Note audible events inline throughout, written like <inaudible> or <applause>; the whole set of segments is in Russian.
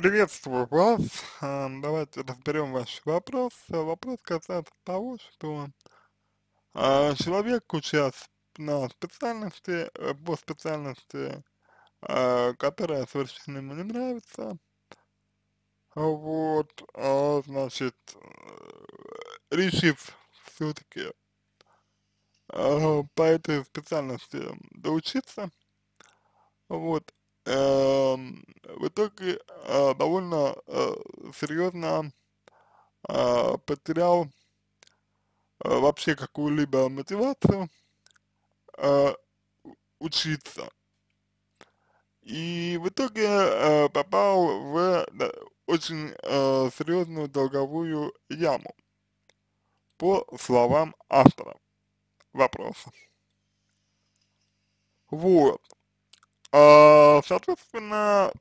Приветствую вас. А, Давайте разберем ваш вопрос. Вопрос касается того, что а, человек, учась на специальности, э, по специальности, а, которая совершенно ему не нравится, вот, а, значит, э, решив все-таки по этой специальности доучиться, вот, эм, в итоге э, довольно э, серьезно э, потерял вообще какую-либо мотивацию учиться. И в итоге попал в очень серьезную долговую яму, по словам автора вопроса. Вот. А, соответственно,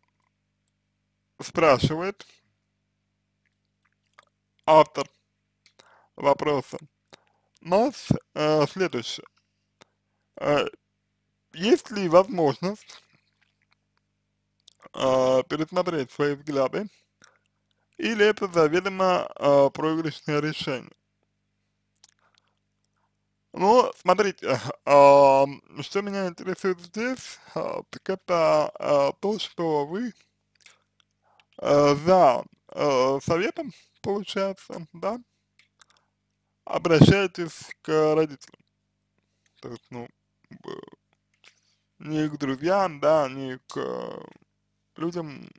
спрашивает автор вопроса нас э, следующее. Э, есть ли возможность э, пересмотреть свои взгляды, или это заведомо э, проигрышное решение? Ну, смотрите, <laughs> а, что меня интересует здесь, а, так это а, то, что вы а, за а, советом, получается, да, обращаетесь к родителям. То есть, ну, не к друзьям, да, не к людям,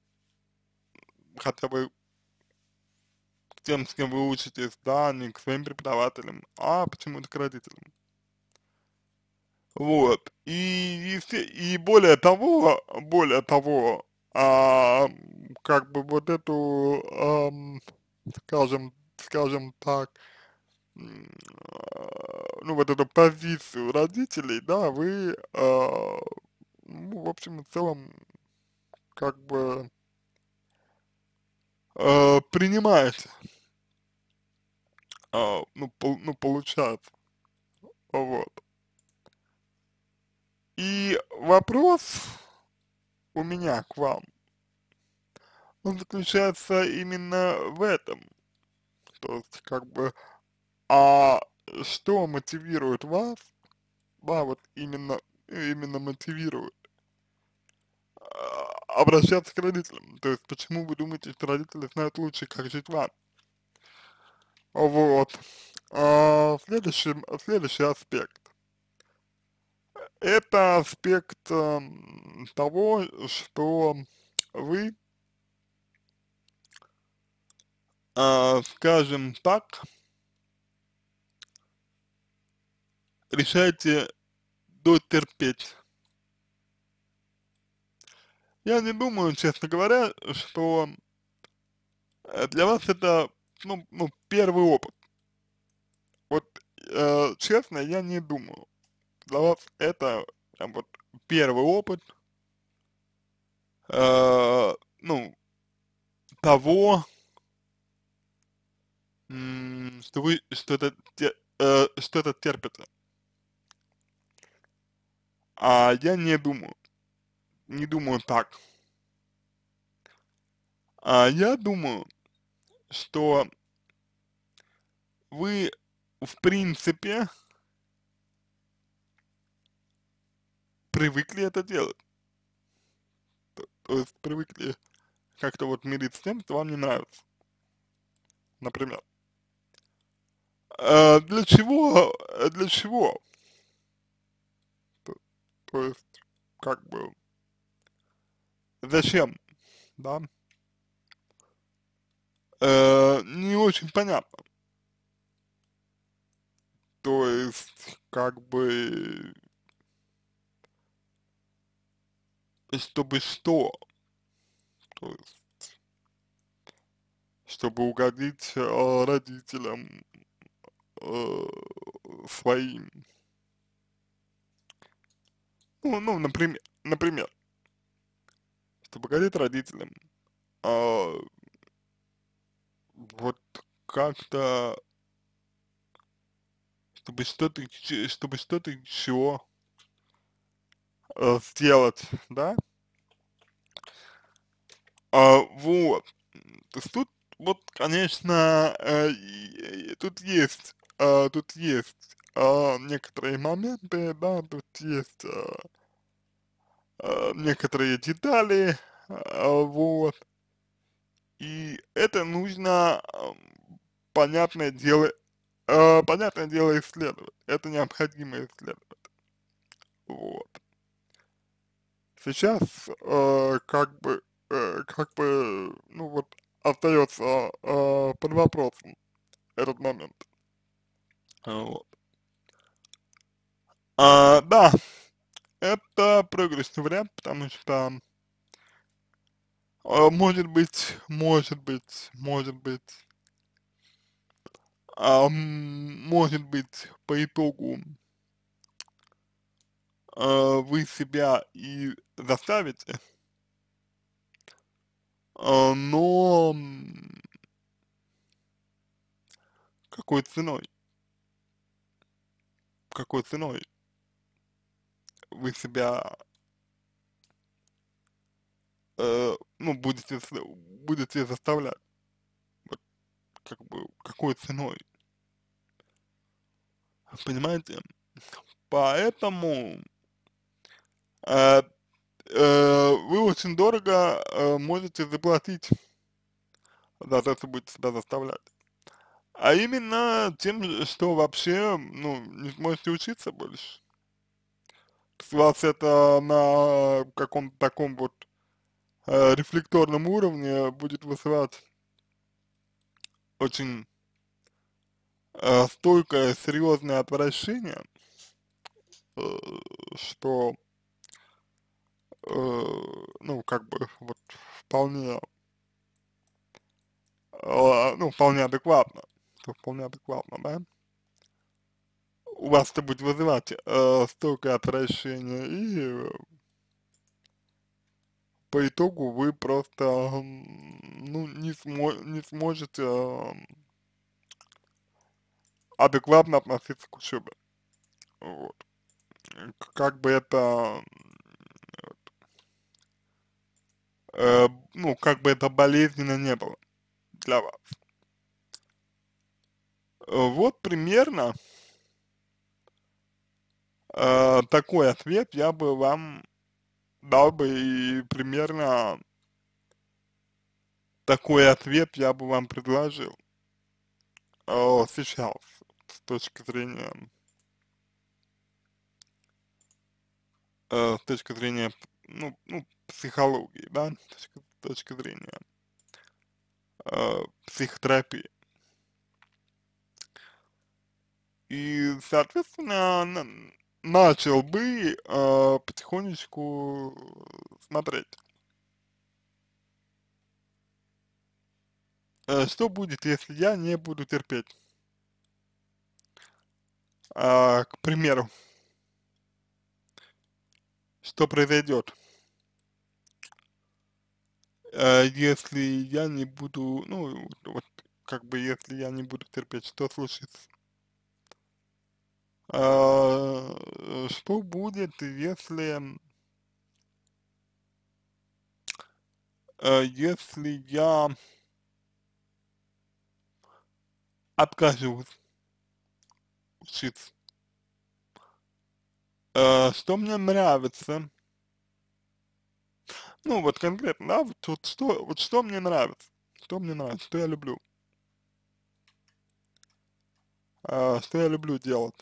хотя бы тем, с кем вы учитесь, да, не к своим преподавателям, а почему-то к родителям. Вот. И, и, и более того, более того, а, как бы вот эту, ам, скажем, скажем так, а, ну, вот эту позицию родителей, да, вы, а, ну, в общем и целом, как бы, а, принимаете, а, ну, пол- ну, получается, вот. И вопрос у меня к вам, он заключается именно в этом, то есть, как бы, а что мотивирует вас, да, вот именно, именно мотивирует а, обращаться к родителям, то есть, почему вы думаете, что родители знают лучше, как жить вам, вот. А, следующий, следующий аспект, это аспект ам, того, что вы, а, скажем так, решаете дотерпеть. Я не думаю, честно говоря, что э, для вас это, ну, ну, первый опыт. Вот, э, честно, я не думаю. Для вас это прям вот первый опыт, э, ну, того, что вы что-то э, что-то терпите. А я не думаю, не думаю так. А я думаю, что вы, в принципе, привыкли это делать. То, то есть привыкли как-то вот мириться с тем, что вам не нравится, например. Э, для чего, для чего? То, то есть, как бы, зачем, да? Э, не очень понятно. То есть, как бы, чтобы что? То есть, чтобы угодить э, родителям э, своим. Ну, ну, например, например, чтобы угодить родителям. а, вот как-то, чтобы что-то, чтобы что-то еще э, сделать, да? А, вот, то есть тут вот, конечно, э, тут есть, э, тут есть э, некоторые моменты, да, тут есть э, э, некоторые детали, э, вот, нужно, понятное дело, э, понятное дело исследовать, это необходимо исследовать, вот. Сейчас, э, как бы, э, как бы, ну вот, остается э, под вопросом этот момент. Вот. А, да, это проигрышный вариант, потому что э, может быть, может быть, может быть, а, может быть, по итогу э, вы себя и заставите, э, но какой ценой? Какой ценой вы себя, э, ну, будете, будете заставлять? Вот, как бы, какой ценой? Понимаете? Поэтому э, э, вы очень дорого э, можете заплатить за то, что будете себя заставлять. А именно тем, что вообще, ну, не сможете учиться больше. То есть вас это на каком-то таком вот э, рефлекторном уровне будет вызывать очень э, стойкое, серьезное отвращение, э, что, э, ну, как бы, вот, вполне, э, ну, вполне адекватно, вполне адекватно, да, у вас это будет вызывать э, стойкое отвращение, и по итогу вы просто, ну, не, смо не сможете адекватно относиться к учебе. Вот. Как бы это, э, ну, как бы это болезненно не было для вас. Вот примерно э, такой ответ я бы вам дал бы и примерно такой ответ я бы вам предложил э, сейчас с точки зрения э, с точки зрения ну, ну психологии, да, с точки, с точки зрения э, психотерапии. И, соответственно, начал бы э, потихонечку смотреть. Э, что будет, если я не буду терпеть? Э, к примеру, что произойдет, э, если я не буду, ну, вот, как бы, если я не буду терпеть, что случится? А, что будет, если, а, если я откажусь учиться? А, что мне нравится? Ну, вот конкретно, да, вот, вот что, вот что мне нравится, что мне нравится, что я люблю, что я люблю делать.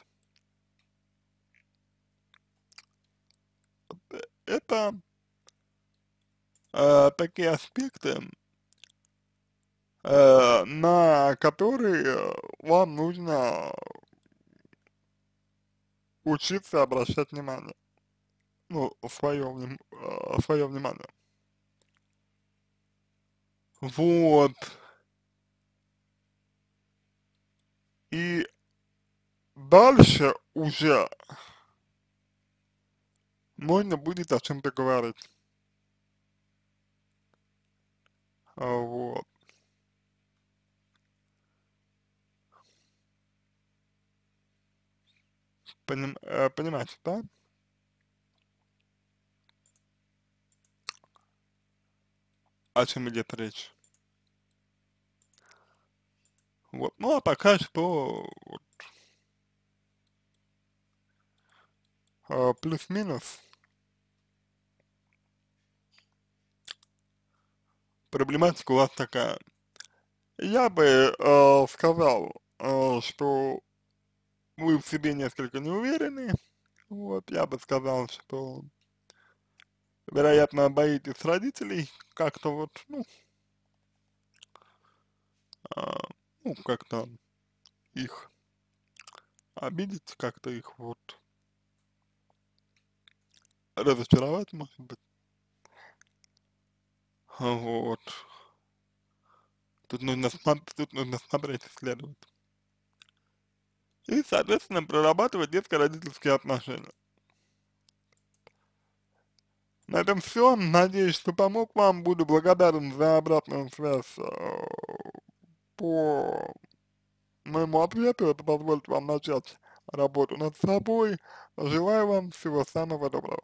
Это э, такие аспекты, э, на которые вам нужно учиться обращать внимание, ну, свое, вним, э, свое внимание. Вот. И дальше уже можно будет о чем-то говорить. А, вот. Поним, э, понимаете, да? о чем идет речь. Вот, ну а пока что вот, э, плюс-минус проблематика у вас такая. Я бы э, сказал, э, что вы в себе несколько не уверены, вот, я бы сказал, что, вероятно, боитесь родителей, как-то вот, ну, а, ну, как-то их обидеть, как-то их вот разочаровать, может быть. Вот. Тут нужно, тут нужно смотреть, исследовать. И, соответственно, прорабатывать детско-родительские отношения. На этом все. Надеюсь, что помог вам. Буду благодарен за обратную связь э, по моему ответу. Это позволит вам начать работу над собой. Желаю вам всего самого доброго.